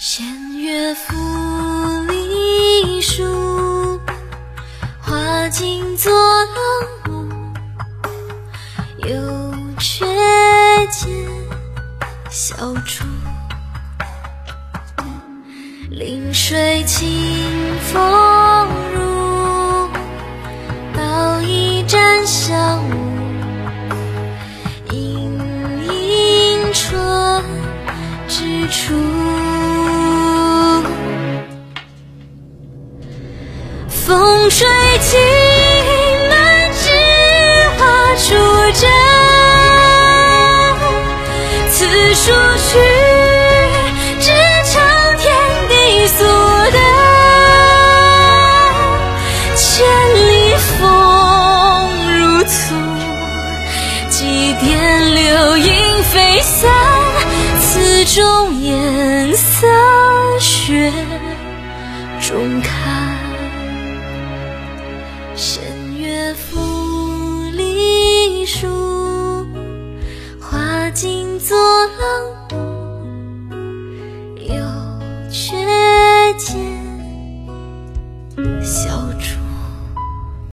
弦乐赋离书，花径作郎舞。有却见小竹，临水清风入，捣一盏香雾，盈盈春之处。吹起满枝花初绽，此书去，只唱天地所得。千里风如簇，几点流萤飞散，此中颜色雪中开。浮离树，花尽作浪舞，又却见。